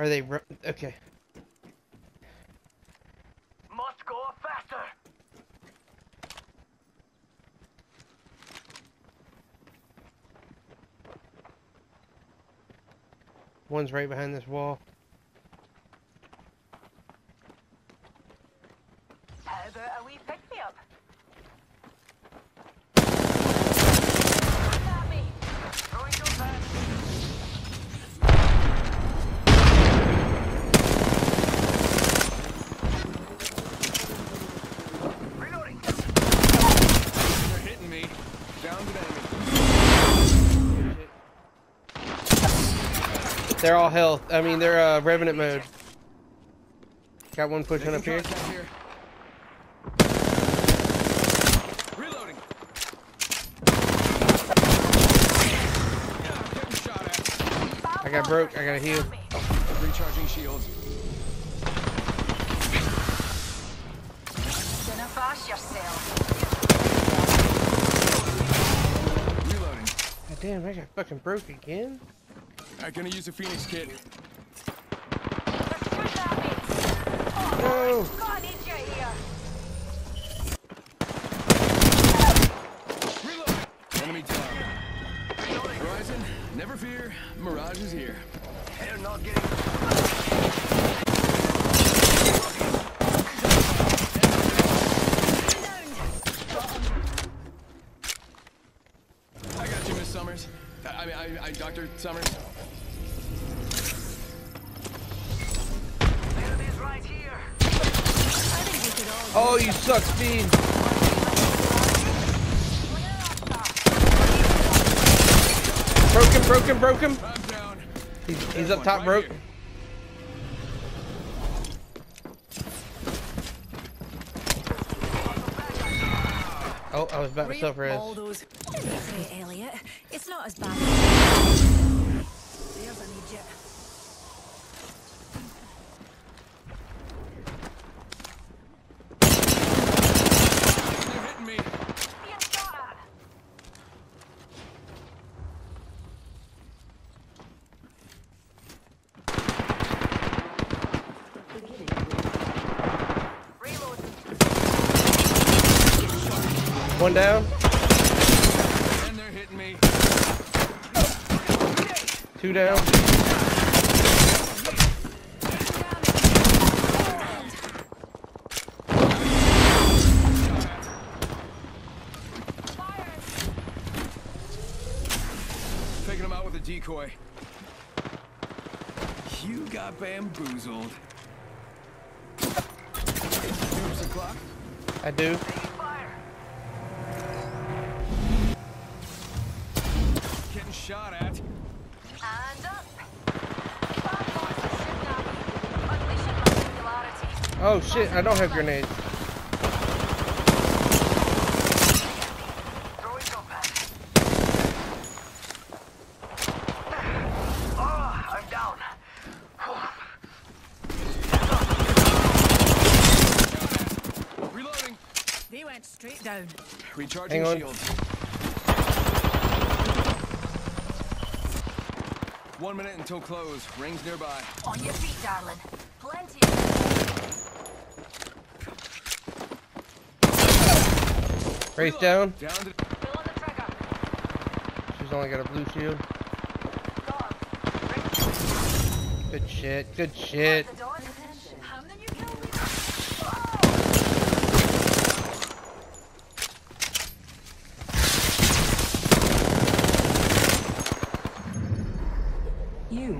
Are they okay? Must go faster. One's right behind this wall. How about a wee pick me up? At me. Throwing your back. Reloading. They're hitting me. Down to enemy. They're all health. I mean, they're uh, revenant mode. Got one pushing up here. here. Reloading. Yeah, getting shot at. I got broke. I got a heal. Recharging shields. Yourself. Reloading. God damn, I got fucking broke again. I'm gonna use a Phoenix kit. They're shooting at me. Oh, God, I need you here. Enemy down. Horizon, never fear. Mirage is here. They're not getting. I got you, Miss Somers. I, I mean, Oh, you suck, Speed. Broke him, broke him, broke him. He's, he's up top, broke. Oh, I was about to self-res. all those. Hey, Elliott, it's not as bad. There's an Egypt. They're hitting me. Being shot at. Reloading. One down, And they're hitting me. two down. Taking them out with a decoy. You got bamboozled. Use the clock. I do. Shot at. And up. Bad boys are shooting at me. Unleashing my singularity. Oh shit, I don't have grenades. Throwing your back. Oh, I'm down. Reloading. They went straight down. Recharging Hang on. shields. One minute until close. Rings nearby. On your feet, darling. Plenty of Race down. Down to Pull on the trigger. She's only got a blue shield. Good shit, good shit. The dawn. How many you killed? You